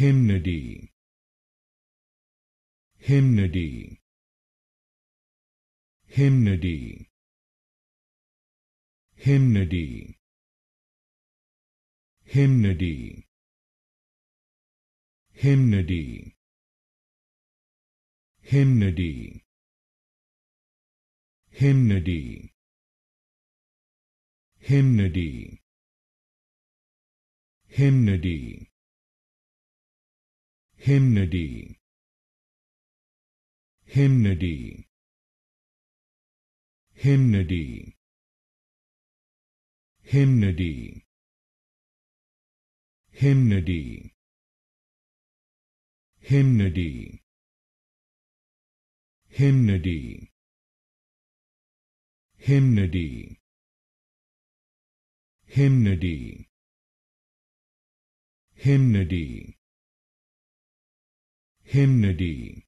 hymnody hymnody hymnody hymnody hymnody hymnody hymnody hymnody hymnody hymnody hymnody hymnody hymnody hymnody hymnody hymnody hymnody hymnody hymnody hymnody hymnody